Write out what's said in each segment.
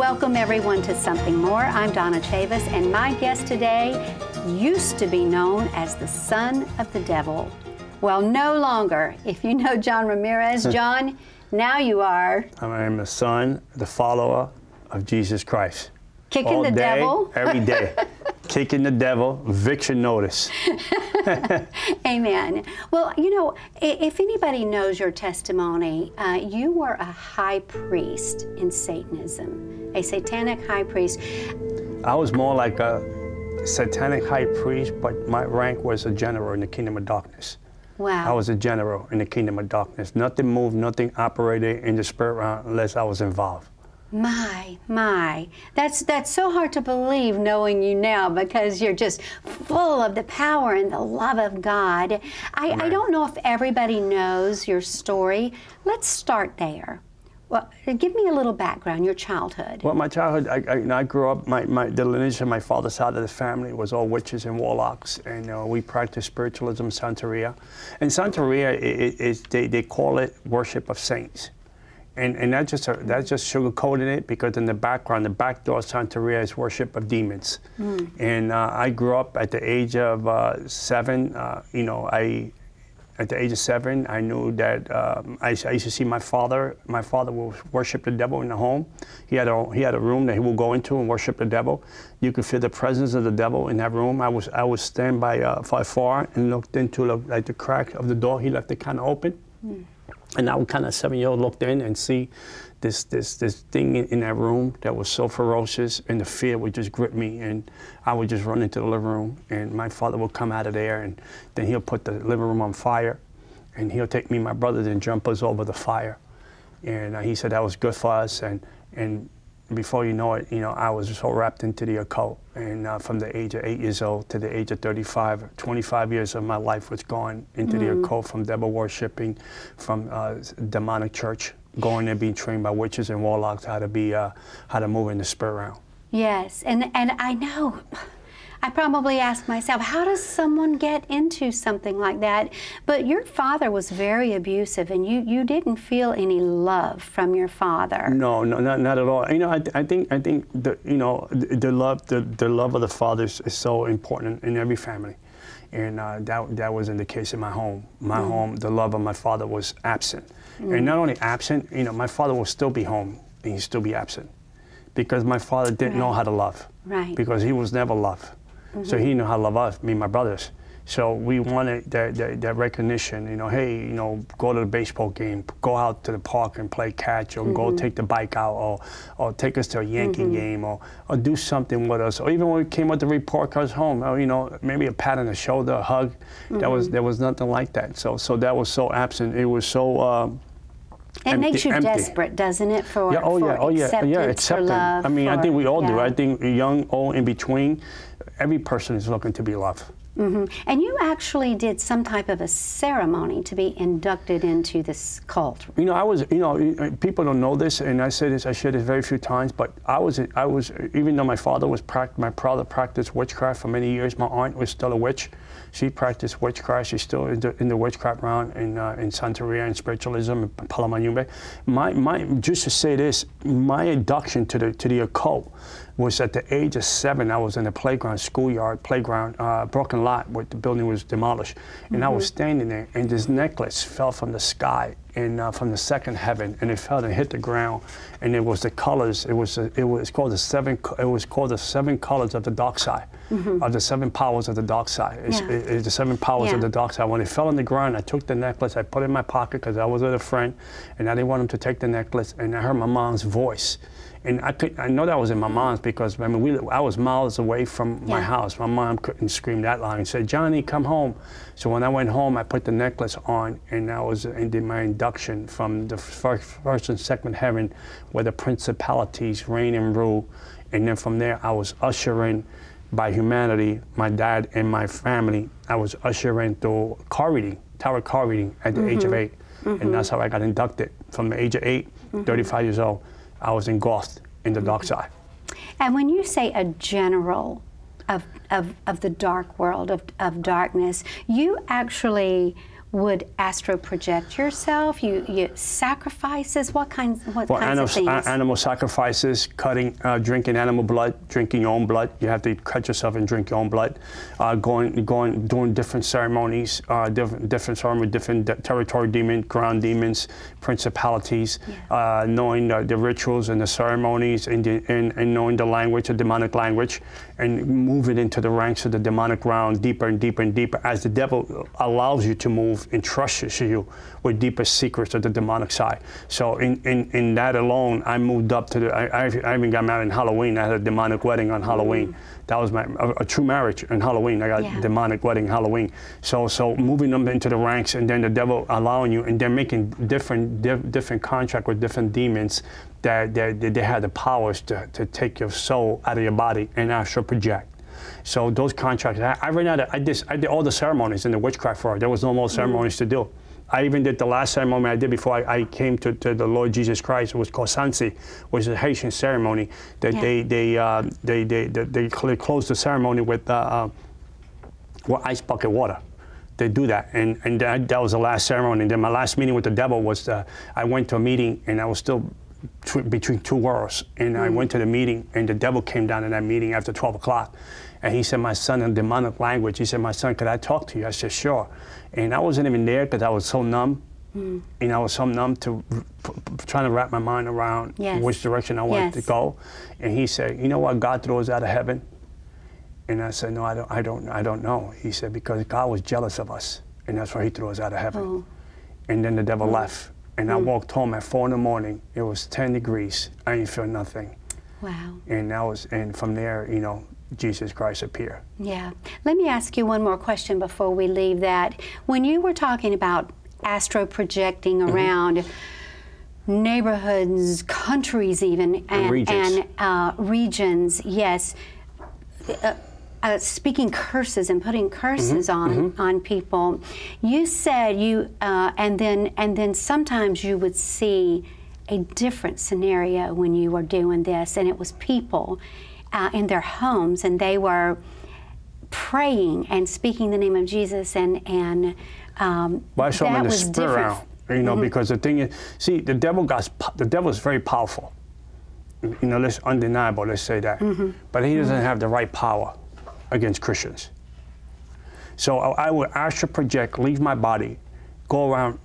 welcome everyone to Something More. I'm Donna Chavis, and my guest today used to be known as the son of the devil. Well, no longer. If you know John Ramirez, John, now you are. I am the son, the follower of Jesus Christ. Kicking All the day, devil. Every day. Kicking the devil, eviction notice. Amen. Well, you know, if anybody knows your testimony, uh, you were a high priest in Satanism, a satanic high priest. I was more like a satanic high priest, but my rank was a general in the kingdom of darkness. Wow. I was a general in the kingdom of darkness. Nothing moved, nothing operated in the spirit realm unless I was involved. My, my. That's that's so hard to believe knowing you now because you're just full of the power and the love of God. I, I don't know if everybody knows your story. Let's start there. Well, give me a little background, your childhood. Well, my childhood, I, I, I grew up, my, my, the lineage of my father's side of the family was all witches and warlocks, and uh, we practiced spiritualism, Santeria. And Santeria, i- i- is, they, they call it worship of saints. And, and that's just, a, that's just sugarcoating it because in the background, the back door of Santeria is worship of demons. And uh, I grew up at the age of uh, seven, uh, you know, I, at the age of seven, I knew that um, I, I used to see my father. My father would worship the devil in the home. He had a he had a room that he would go into and worship the devil. You could feel the presence of the devil in that room. I was I would stand by uh, far and looked into the, like the crack of the door. He left it kind of open, and I would kind of seven year old looked in and see this this this thing in, in that room that was so ferocious, and the fear would just grip me, and I would just run into the living room, and my father would come out of there, and then he'll put the living room on fire, and he'll take me and my brothers and jump us over the fire, and uh, he said that was good for us, and and before you know it, you know, I was so wrapped into the occult, and uh, from the age of eight years old to the age of 35, 25 years of my life was gone into the occult, from devil worshiping, from uh, demonic church, going and being trained by witches and warlocks how to be, uh, how to move in the spirit realm. Yes, and and I know. I probably ask myself, how does someone get into something like that? But your father was very abusive, and you, you didn't feel any love from your father. No, no, not, not at all. You know, I, I think I think the you know the, the love the, the love of the fathers is so important in every family, and uh, that that wasn't the case in my home. My home, the love of my father was absent, and not only absent. You know, my father will still be home and he'd still be absent, because my father didn't know how to love. Right. Because he was never loved, so he knew how to love us, me and my brothers. So we wanted that, that, that recognition, you know, hey, you know, go to the baseball game, go out to the park and play catch, or go mm-hmm. take the bike out, or, or take us to a Yankee mm-hmm. game, or, or do something with us. Or even when we came with the report cards home, oh, you know, maybe a pat on the shoulder, a hug. That was mm-hmm. there was nothing like that. So so that was so absent. It was so. Um, It makes you empty. desperate, doesn't it, for, yeah, oh for yeah, oh yeah, yeah, for acceptance. love? I mean, I think we all do. I think young, old, in between, every person is looking to be loved. And you actually did some type of a ceremony to be inducted into this cult. You know, I was, you know, uh, people don't know this, and I say this, I share this very few times, but I was, I was, even though my father was, my father practiced witchcraft for many years, my aunt was still a witch. She practiced witchcraft. She's still in the, in the witchcraft realm in, uh, in Santeria and spiritualism and Palo Mayombe. My, my, just to say this, my induction to the, to the occult was at the age of seven. I was in the playground, schoolyard playground, uh, broken lot where the building was demolished, and I was standing there, and this necklace fell from the sky and uh, from the second heaven, and it fell and hit the ground, and it was the colors. It was uh, it was called the seven. It was called the seven colors of the dark side, of the seven powers of the dark side. It's, Yeah. it- it's the seven powers Yeah. of the dark side. When it fell on the ground, I took the necklace, I put it in my pocket because I was with a friend, and I didn't want him to take the necklace, and I heard my mom's voice. And I could, I know that was in my mom's because I mean, we, I was miles away from my house. My mom couldn't scream that loud and said, "Johnny, come home." So when I went home, I put the necklace on, and I was and did my induction from the first, first and second heaven, where the principalities reign and rule, and then from there I was ushering by humanity, my dad and my family. I was ushering through car reading, tarot car reading at the age of mm-hmm. eight, and mm-hmm. that's how I got inducted. From the age of 8 mm-hmm. 35 years old, I was engulfed in the dark side. And when you say a general of, of, of the dark world, of, of darkness, you actually would astro project yourself? You, you sacrifices? What kinds? What Well, kinds animal, of things? animal sacrifices, cutting, uh, drinking animal blood, drinking your own blood. You have to cut yourself and drink your own blood. Uh, going, going, doing different ceremonies, uh, different, different ceremonies, different de- territory demons, ground demons, principalities. Uh, knowing the, the rituals and the ceremonies, and, the, and, and knowing the language, the demonic language, and moving into the ranks of the demonic realm deeper and deeper and deeper as the devil allows you to move and trusts you with deepest secrets of the demonic side. So in, in, in that alone, I moved up to the, I, I, I even got married in Halloween. I had a demonic wedding on Halloween. Mm. That was my, a, a true marriage in Halloween. I got Yeah. demonic wedding Halloween. So, so moving them into the ranks and then the devil allowing you and then making different, diff, different contract with different demons that, that, that they had the powers to, to take your soul out of your body and astral project. So those contracts, I, I ran out of, I did, I did all the ceremonies in the witchcraft world. There was no more ceremonies to do. I even did the last ceremony I did before I, I came to, to the Lord Jesus Christ. It was called Sansi, which is a Haitian ceremony that Yeah. they they, uh, they they they they cl- close the ceremony with uh, uh, with ice bucket water. They do that, and and that, that was the last ceremony. And then my last meeting with the devil was uh, I went to a meeting, and I was still tw- between two worlds. And I went to the meeting, and the devil came down in that meeting after 12 o'clock, and he said, "My son, in demonic language." He said, "My son, could I talk to you?" I said, "Sure." And I wasn't even there because I was so numb. And I was so numb to r- p- p- trying to wrap my mind around Yes. which direction I wanted to go. And he said, "You know what? God throws out of heaven." And I said, no, I don't, I don't, I don't know. He said, because God was jealous of us, and that's why he threw us out of heaven. Oh. And then the devil left. And Mm. I walked home at four in the morning. It was 10 degrees. I didn't feel nothing. wow. And that was, and from there, you know, Jesus Christ appear. Yeah. Let me ask you one more question before we leave that. When you were talking about astro projecting Mm-hmm. around neighborhoods, countries, even, and, regions. and uh, regions, yes. Uh, uh, speaking curses and putting curses Mm-hmm, on on people, you said you uh, and then and then sometimes you would see a different scenario when you were doing this, and it was people uh, in their homes, and they were praying and speaking the name of Jesus, and and um, I saw that in the was spirit different. realm, you know, because the thing is, see, the devil got, the devil is very powerful. You know, let's undeniable, let's say that. But he doesn't have the right power against Christians. So I, I would astral project, leave my body, go around,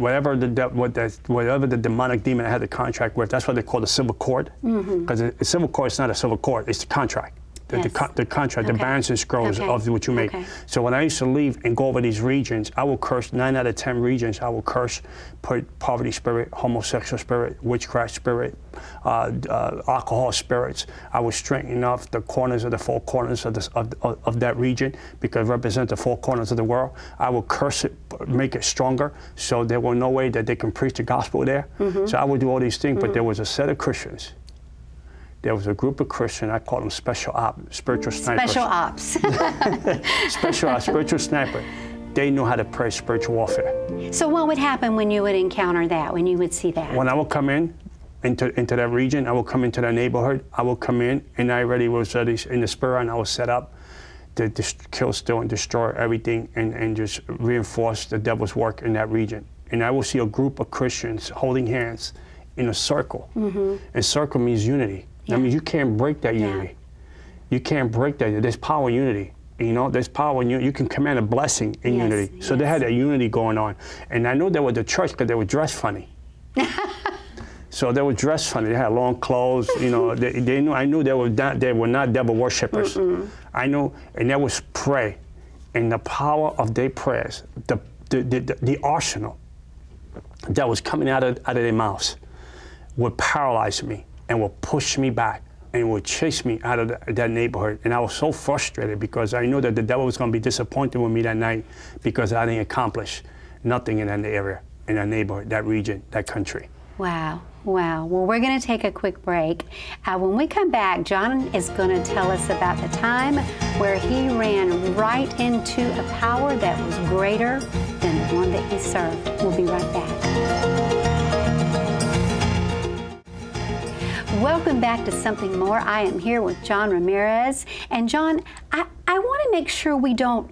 whatever the, de- what the whatever the demonic demon I had the contract with. That's what they call the civil court. Mm-hmm. Because a civil court is not a civil court; it's the contract. The, the, Yes. con- the contract, the Okay. bands and scrolls Okay. of what you make. Okay. So when I used to leave and go over these regions, I will curse nine out of ten regions. I will curse, put poverty spirit, homosexual spirit, witchcraft spirit, uh, uh, alcohol spirits. I will straighten off the corners of the four corners of, this, of, of, of that region because it represents the four corners of the world. I will curse it, make it stronger, so there will no way that they can preach the gospel there. Mm-hmm. So I would do all these things, but there was a set of Christians. There was a group of Christians. I call them special ops, spiritual snipers Special ops. special uh, spiritual sniper. They know how to pray spiritual warfare. so what would happen when you would encounter that? When you would see that? When I will come in into into that region, I will come into that neighborhood. I will come in, and I already was ready in the spirit, and I was set up to dis- kill, steal, and destroy everything, and, and just reinforce the devil's work in that region. And I will see a group of Christians holding hands in a circle. And circle means unity. Yeah. That means you can't break that Yeah. unity. You can't break that. There's power in unity. You know, there's power in you. You can command a blessing in Yes, unity. So they had that unity going on. And I know they were the church because they were dressed funny. so they were dressed funny. They had long clothes. You know, they, they knew. I knew they were not. They were not devil worshippers. I knew, and that was pray, and the power of their prayers, the the, the, the, the arsenal that was coming out of out of their mouths would paralyze me and would push me back and would chase me out of the, that neighborhood. And I was so frustrated because I knew that the devil was going to be disappointed with me that night because I didn't accomplish nothing in that area, in that neighborhood, that region, that country. Wow, wow. Well, we're going to take a quick break. Uh, when we come back, John is going to tell us about the time where he ran right into a power that was greater than the one that he served. We'll be right back. Welcome back to Something More. I am here with John Ramirez. And John, I, I want to make sure we don't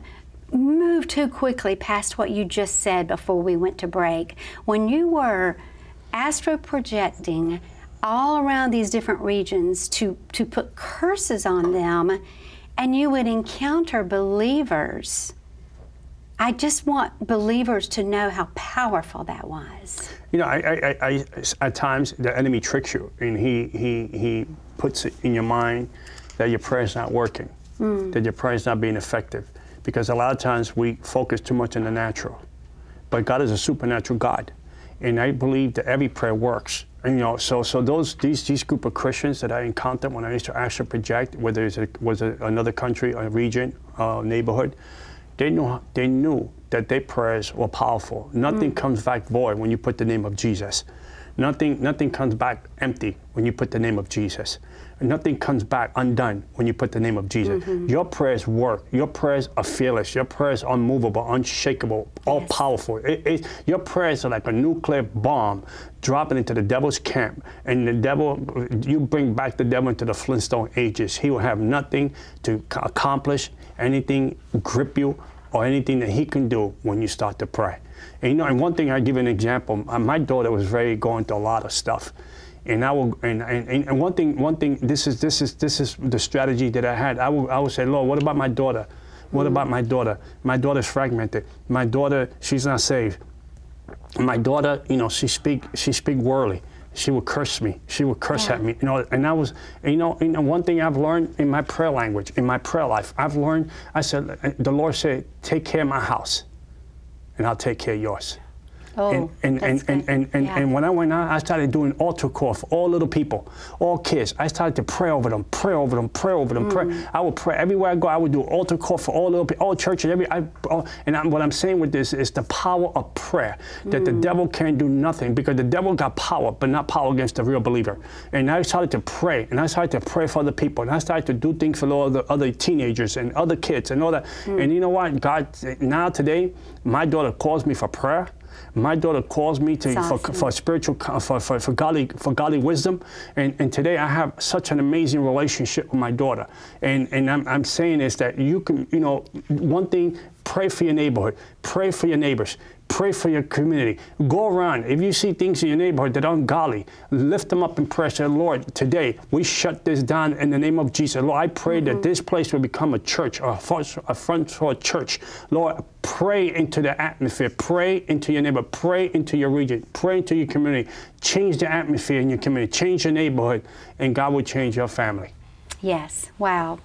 move too quickly past what you just said before we went to break. When you were astro projecting all around these different regions to, to put curses on them, and you would encounter believers. I just want believers to know how powerful that was. You know, I, I, I, at times the enemy tricks you, and he, he, he puts it in your mind that your prayer is not working, mm. that your prayer is not being effective, because a lot of times we focus too much on the natural. But God is a supernatural God, and I believe that every prayer works. And, you know, so so those these these group of Christians that I encountered when I used to actually project, whether it was a, another country, a region, a neighborhood, they knew they knew that their prayers were powerful. Nothing mm. comes back void when you put the name of Jesus. Nothing nothing comes back empty when you put the name of Jesus nothing comes back undone when you put the name of Jesus. Mm-hmm. Your prayers work. Your prayers are fearless. Your prayers are unmovable, unshakable, all yes. powerful. It, it, your prayers are like a nuclear bomb dropping into the devil's camp. And the devil, you bring back the devil into the Flintstone ages. He will have nothing to accomplish, anything grip you, or anything that he can do when you start to pray. And you know, and one thing I give an example. Uh, my daughter was very going through a lot of stuff and I will and, and, and one thing one thing this is this is this is the strategy that I had. I will I will say, Lord, what about my daughter? What about my daughter? My daughter's fragmented. My daughter, she's not saved. My daughter, you know, she speak she speak worldly. She would curse me. She would curse yeah. at me. You know, and I was, you know, you know, one thing I've learned in my prayer language, in my prayer life, I've learned. I said, the Lord said, take care of my house, and I'll take care of yours. Oh, and, and, and, and, and, and, yeah. and, when I went out, I started doing altar call for all little people, all kids. I started to pray over them, pray over them, pray over them. Mm. Pray. I would pray everywhere I go. I would do altar call for all little people, all churches. Every, I, all, and I'm, what I'm saying with this is the power of prayer. That mm. the devil can't do nothing because the devil got power, but not power against the real believer. And I started to pray, and I started to pray for other people, and I started to do things for all the other teenagers and other kids and all that. Mm. And you know what? God, now today, my daughter calls me for prayer. My daughter calls me to, for, for spiritual, for, for, for, godly, for godly wisdom. And, and today I have such an amazing relationship with my daughter. And, and I'm, I'm saying is that you can, you know, one thing, pray for your neighborhood, pray for your neighbors. Pray for your community. Go around. If you see things in your neighborhood that are ungodly, lift them up in prayer. Say, Lord, today we shut this down in the name of Jesus. Lord, I pray mm-hmm. that this place will become a church, a front, a front door church. Lord, pray into the atmosphere. Pray into your neighbor. Pray into your region. Pray into your community. Change the atmosphere in your community. Change your neighborhood, and God will change your family. Yes. Wow.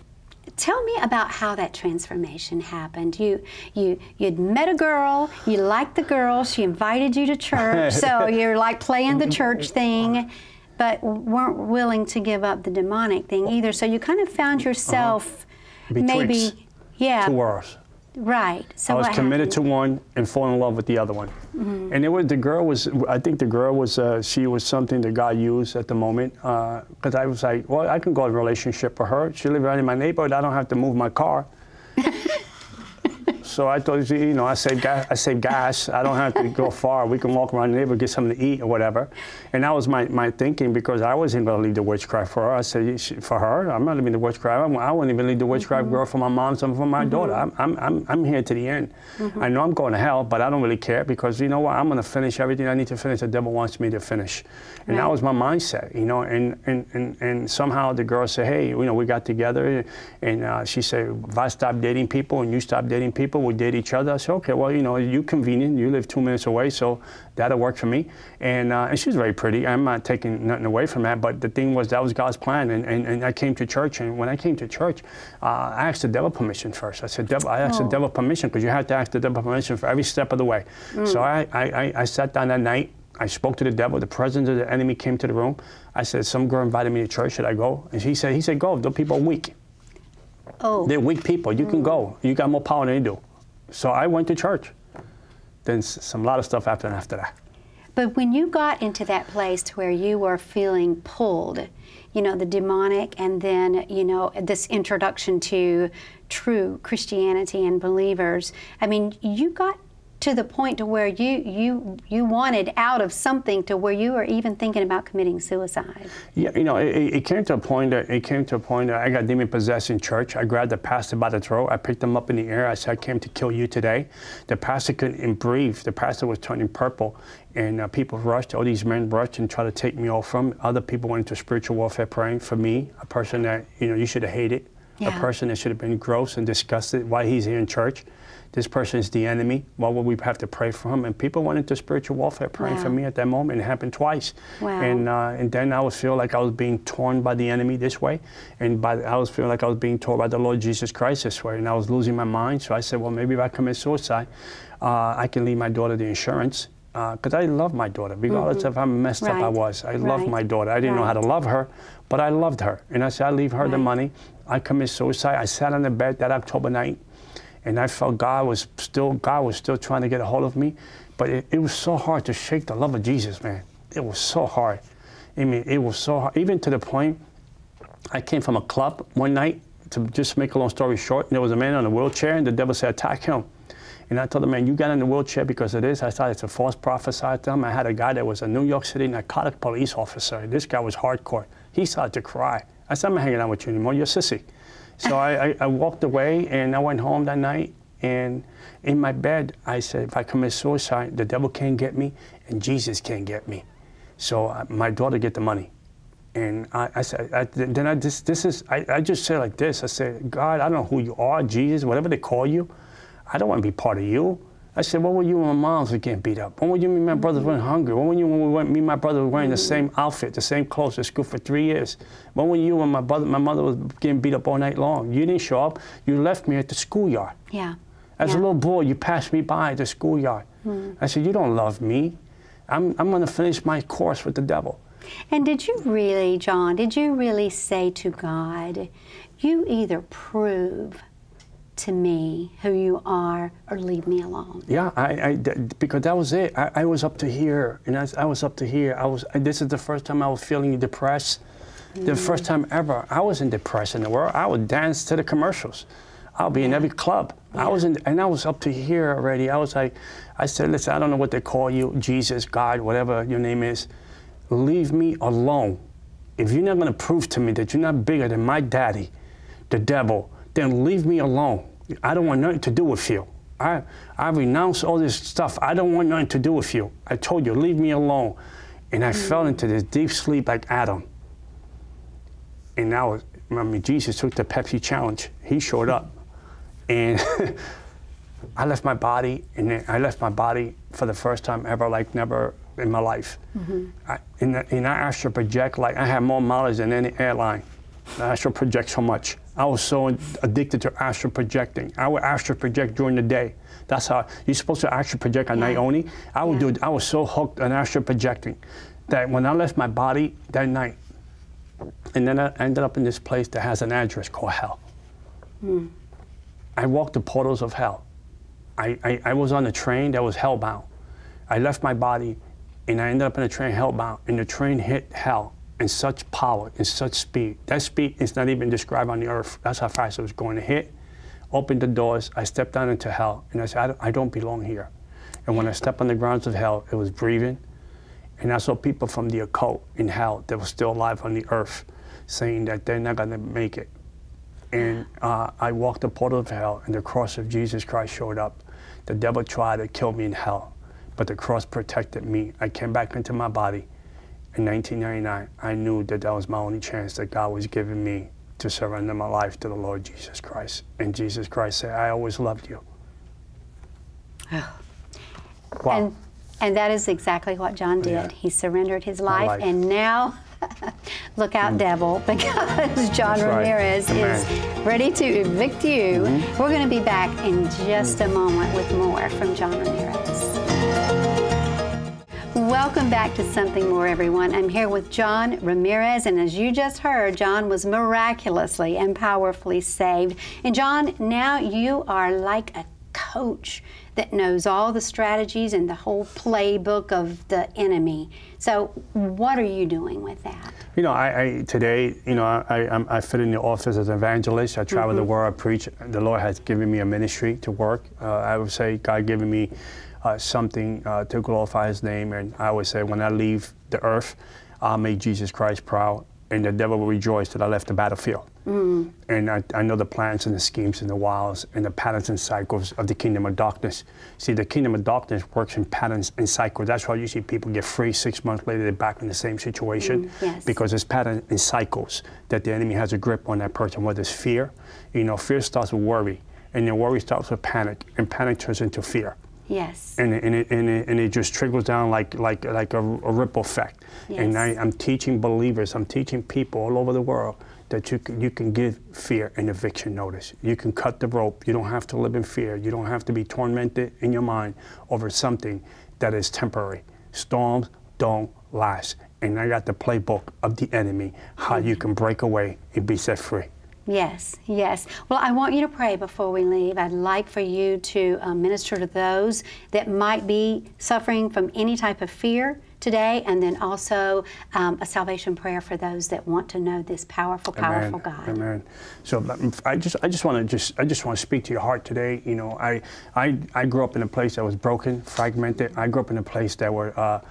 Tell me about how that transformation happened. You you you'd met a girl, you liked the girl, she invited you to church, so you're like playing the church thing, but weren't willing to give up the demonic thing either. So you kind of found yourself uh-huh. maybe yeah two worlds. Right. So I was committed happened? to one and fall in love with the other one. Mm-hmm. And it was the girl was I think the girl was uh, she was something that God used at the moment because uh, I was like, well, I can go in a relationship with her. She lives right in my neighborhood. I don't have to move my car. So I thought, you know, I gas. I save gas. I don't have to go far. We can walk around the neighborhood, get something to eat or whatever. And that was my, my thinking because I wasn't going to leave the witchcraft for her. I said, for her, I'm not leaving the witchcraft. I wouldn't even leave the witchcraft mm-hmm. girl for my mom and for my mm-hmm. daughter. I'm, I'm, I'm, I'm here to the end. Mm-hmm. I know I'm going to hell, but I don't really care because you know what? I'm going to finish everything I need to finish. The devil wants me to finish. And right. that was my mindset, you know. And, and, and, and somehow the girl said, hey, you know, we got together and uh, she said, if I stop dating people and you stop dating people, we date each other I said, okay, well, you know, you convenient. You live two minutes away, so that'll work for me. And, uh, and she's very pretty. I'm not taking nothing away from that, but the thing was that was God's plan. And, and, and I came to church, and when I came to church, uh, I asked the devil permission first. I said, devil, I asked oh. the devil permission because you have to ask the devil permission for every step of the way. Mm. So I, I, I sat down that night. I spoke to the devil. The presence of the enemy came to the room. I said, some girl invited me to church. Should I go? And he said, he said, go. The people are weak. Oh. They're weak people. You mm. can go. You got more power than they do. So I went to church. Then some lot of stuff happened after that. But when you got into that place where you were feeling pulled, you know, the demonic and then, you know, this introduction to true Christianity and believers, I mean, you got to the point to where you you you wanted out of something to where you were even thinking about committing suicide. Yeah, you know, it, it came to a point that it came to a point that I got demon possessed in church. I grabbed the pastor by the throat. I picked him up in the air. I said, "I came to kill you today." The pastor couldn't breathe. The pastor was turning purple, and uh, people rushed. All these men rushed and tried to take me off from. Other people went into spiritual warfare praying for me, a person that you know you should have hated, Yeah. a person that should have been gross and disgusted. Why he's here in church? This person is the enemy. Why would we have to pray for him? And people went into spiritual warfare praying for me at that moment. It happened twice. Wow. And uh, and then I was feel like I was being torn by the enemy this way, and by I was feeling like I was being torn by the Lord Jesus Christ this way, and I was losing my mind. So I said, well, maybe if I commit suicide, uh, I can leave my daughter the insurance. Because I love my daughter, regardless of how messed up I Mm-hmm. Right. was. I love my daughter. I didn't know how to love her, but I loved her. And I said, I leave her the money. I commit suicide. I sat on the bed that October night, and I felt God was still God was still trying to get a hold of me, but it, it was so hard to shake the love of Jesus, man. It was so hard. I mean, it was so hard, even to the point. I came from a club one night. To just make a long story short, and there was a man on a wheelchair, and the devil said, "Attack him." And I told the man, "You got in the wheelchair because of this." I thought it's a false prophesy to him. I had a guy that was a New York City narcotic police officer. This guy was hardcore. He started to cry. I said, "I'm not hanging out with you anymore. You're sissy." So I, I, I walked away, and I went home that night. And in my bed, I said, "If I commit suicide, the devil can't get me, and Jesus can't get me." So uh, my daughter get the money. And I, I said, I, then I just, this is, I, I just say like this. I said, God, I don't know who you are, Jesus, whatever they call you. I don't want to be part of you. I said, when were you and my moms were getting beat up? When were you and my brothers went hungry? When were you when we went, me and my brother were wearing the same outfit, the same clothes to school for three years? When were you and my brother, my mother was getting beat up all night long? You didn't show up. You left me at the schoolyard. Yeah. As Yeah. a little boy, you passed me by at the schoolyard. Hmm. I said, you don't love me. I'm, I'm going to finish my course with the devil. And did you really, John, did you really say to God, you either prove to me who you are or leave me alone? Yeah, I, I because that was it. I, I was up to here, and as I was up to here, I was. This is the first time I was feeling depressed. The mm. first time ever I wasn't depressed in the world. I would dance to the commercials. I'll be in every club. I was in, and I was up to here already. I was like, I said, listen, I don't know what they call you, Jesus, God, whatever your name is. Leave me alone. If you're not going to prove to me that you're not bigger than my daddy, the devil, then leave me alone. I don't want nothing to do with you. I, I renounce all this stuff. I don't want nothing to do with you. I told you, leave me alone. And I fell into this deep sleep like Adam. And now, I mean, Jesus took the Pepsi challenge. He showed up. And I left my body, and I left my body for the first time ever, like never in my life. Mm-hmm. I, and, I- and I astral project like I have more mileage than any airline. I astral project so much. I was so addicted to astral projecting. I would astral project during the day. That's how you're supposed to astral project at night only. I would Yeah. do. I was so hooked on astral projecting that when I left my body that night, and then I ended up in this place that has an address called hell. Hmm. I walked the portals of hell. I, I, I was on a train that was hellbound. I left my body and I ended up in a train hellbound, and the train hit hell in such power, in such speed. That speed is not even described on the earth. That's how fast it was going to hit. Opened the doors, I stepped down into hell, and I said, I don't, I don't belong here. And when I stepped on the grounds of hell, it was breathing. And I saw people from the occult in hell that were still alive on the earth saying that they're not going to make it. And uh, I walked the portal of hell, and the cross of Jesus Christ showed up. The devil tried to kill me in hell, but the cross protected me. I came back into my body. In 1999, I knew that that was my only chance that God was giving me to surrender my life to the Lord Jesus Christ. And Jesus Christ said, I always loved you. Oh. Wow. And, and that is exactly what John oh, did. Yeah. He surrendered his life, life. and now, look out, mm. devil, because John right. Ramirez Amen. Is ready to evict you. Mm-hmm. We're going to be back in just mm-hmm. a moment with more from John Ramirez. Welcome back to Something More, everyone. I'm here with John Ramirez, and as you just heard, John was miraculously and powerfully saved. And John, now you are like a coach that knows all the strategies and the whole playbook of the enemy. So, what are you doing with that? You know, I, I today, you know, I, I'm, I fit in the office as an evangelist. I travel the world, I preach. The Lord has given me a ministry to work. Uh, I would say God given me uh, something uh, to glorify His name. And I always say, when I leave the earth, I'll make Jesus Christ proud, and the devil will rejoice that I left the battlefield. Mm. And I, I, know the plans and the schemes and the wiles and the patterns and cycles of the kingdom of darkness. See, the kingdom of darkness works in patterns and cycles. That's why you see people get free six months later, they're back in the same situation. Mm, yes. Because it's patterns and cycles that the enemy has a grip on that person, whether it's fear. You know, fear starts with worry, and then worry starts with panic, and panic turns into fear. Yes. And, and, it, and, it, and it just trickles down like, like, like a, a ripple effect. Yes. And I, I'm teaching believers, I'm teaching people all over the world that you can, you can give fear an eviction notice. You can cut the rope. You don't have to live in fear. You don't have to be tormented in your mind over something that is temporary. Storms don't last. And I got the playbook of the enemy, how you mm. can break away and be set free. Yes, yes. Well, I want you to pray before we leave. I'd like for you to uh, minister to those that might be suffering from any type of fear today, and then also um, a salvation prayer for those that want to know this powerful, powerful Amen. God. Amen. So I just, I just want to just, I just want to speak to your heart today. You know, I, I, I grew up in a place that was broken, fragmented. I grew up in a place that were uh,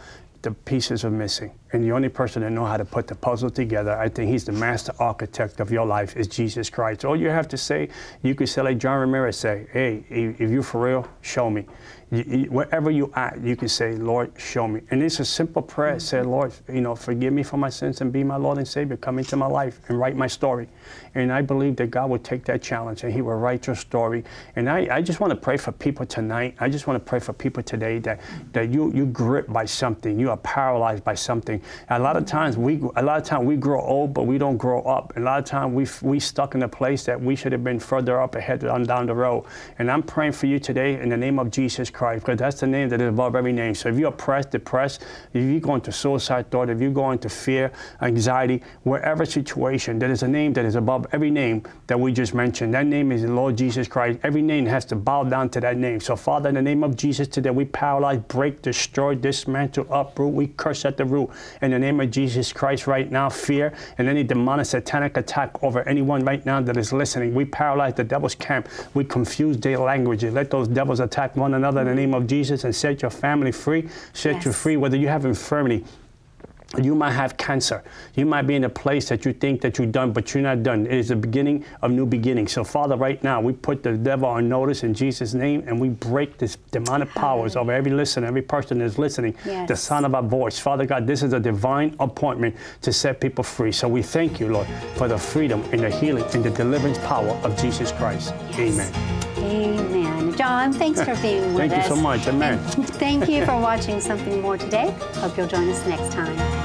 the pieces are missing. And the only person that know how to put the puzzle together, I think he's the master architect of your life, is Jesus Christ. All you have to say, you could say like John Ramirez say, hey, if you're for real, show me. You, you, wherever you at, you can say, Lord, show me. And it's a simple prayer. Mm-hmm. Say, Lord, you know, forgive me for my sins and be my Lord and Savior. Come into my life and write my story. And I believe that God will take that challenge and He will write your story. And I, I just want to pray for people tonight. I just want to pray for people today that, that you you gripped by something. You are paralyzed by something. And a lot of times we a lot of times we grow old, but we don't grow up. And a lot of times we we stuck in a place that we should have been further up ahead on down the road. And I'm praying for you today in the name of Jesus Christ, because that's the name that is above every name. So if you're oppressed, depressed, if you're going to suicide thought, if you're going to fear, anxiety, wherever situation, there is a name that is above every name that we just mentioned. That name is the Lord Jesus Christ. Every name has to bow down to that name. So Father, in the name of Jesus today, we paralyze, break, destroy, dismantle, uproot. We curse at the root. In the name of Jesus Christ right now, fear and any demonic satanic attack over anyone right now that is listening. We paralyze the devil's camp. We confuse their languages. Let those devils attack one another in the name of Jesus and set your family free, set yes. you free, whether you have infirmity, you might have cancer. You might be in a place that you think that you're done, but you're not done. It is the beginning of new beginnings. So, Father, right now, we put the devil on notice in Jesus' name, and we break this demonic powers over every listener, every person that is listening, yes. the sound of our voice. Father God, this is a divine appointment to set people free. So we thank you, Lord, for the freedom and the healing and the deliverance power of Jesus Christ. Yes. Amen. Amen. John, thanks for being with us. Thank you so much. Amen. thank you for watching something more today. Hope you'll join us next time.